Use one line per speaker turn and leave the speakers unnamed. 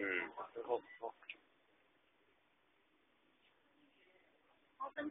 嗯，
好好。
好深